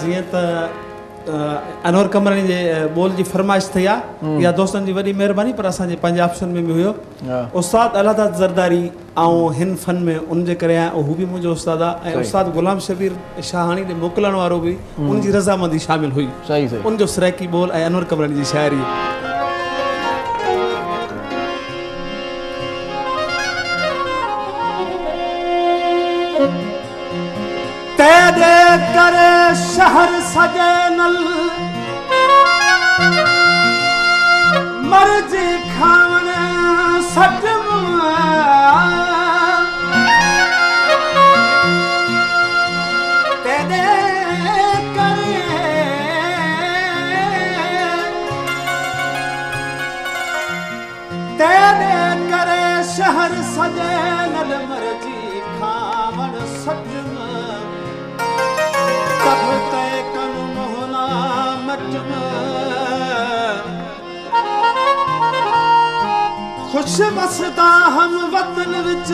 जीअं त अनवर कमरानी जे ॿोल जी फरमाइश थी आहे इहा दोस्तनि जी वॾी महिरबानी पर असांजे पंहिंजे ऑप्शन में बि हुयो। उस्ताद अलादा ज़रदारी ऐं हिन फन में उनजे करे आहियाँ हू बि मुंहिंजो उस्ताद आहे ऐं उस्ताद गुलाम शबीर शाहानी ॾे मोकिलण वारो बि उनजी रज़ामंदी शामिल हुई। उनजो सराइकी ॿोल ऐं अनवर कमरानी जी शाइरी करे ਹਰ ਸਜਨਲ ਮਰਜ਼ੀ ਖਾਵਣ ਸਤਮਾ ਤੇਰੇ ਕਰੇ। ਤੇਰੇ ਕਰੇ ਸ਼ਹਿਰ ਸਜੇ खुश बसदा हम वतन विच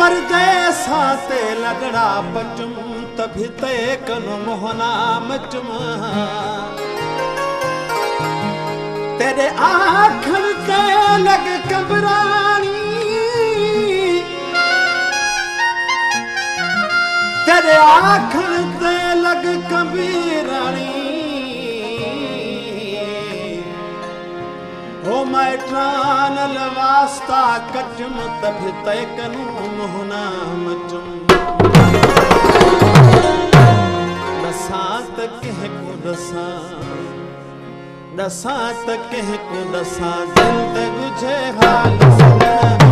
परदेसा ते लगड़ा पटम तभी तय कन मोहना मटम तेरे आखण ते लग कबरानी तेरे आखण मैट्रानल वास्ता कटम तभी तय कनू मोहना मचम दसां त कंहिं को दसां दसां त कंहिं को दसां दिल ते गुझे हाल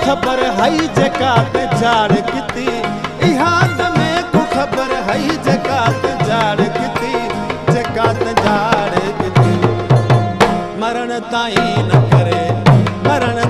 ख़बर हई जेका ते जाड़ किती। इहाद में को ख़बर हई जेका ते जाड़ किती। जेका जाड़ किती। मरण ताई न करे, मरण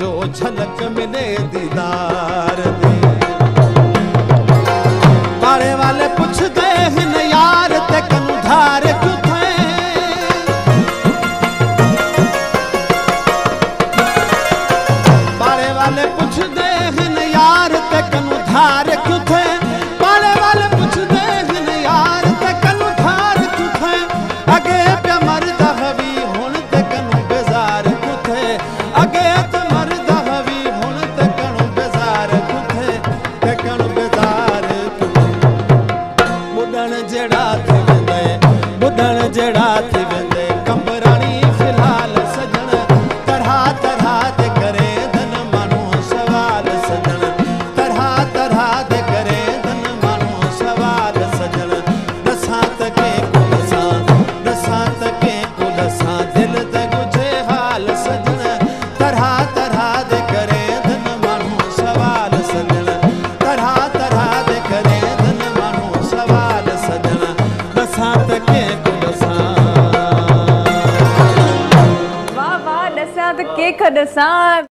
जो झलक मिले दीदार दी वाले गए हिन यार ते कंधार धार क्यों वाले पुछदे हिन यार ते कनु década, sabe?